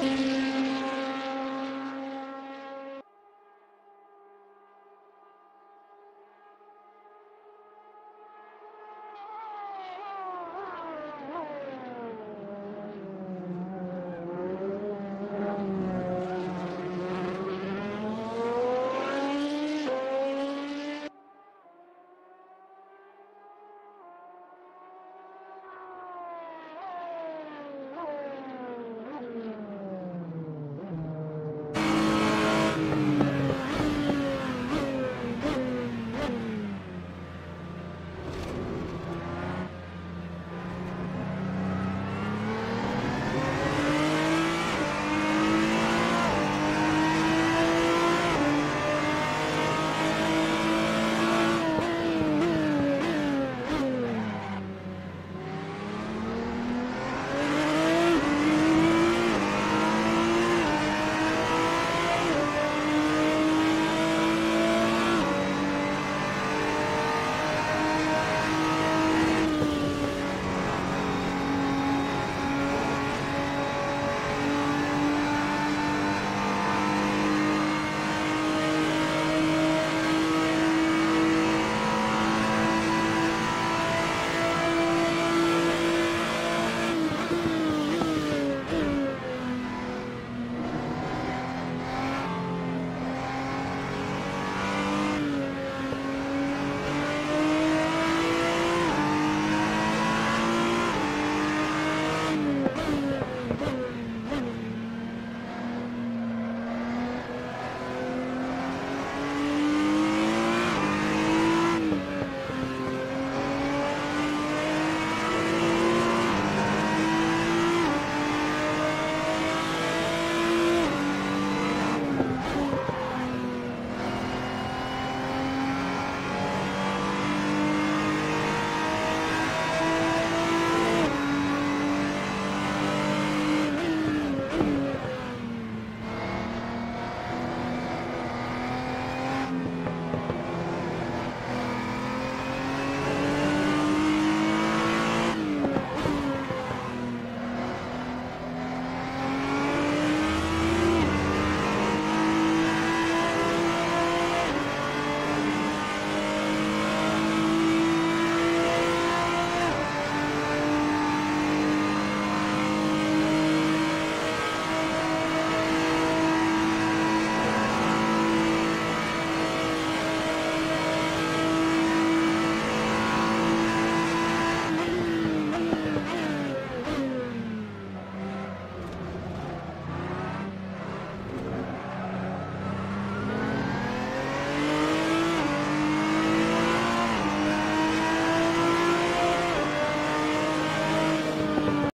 Música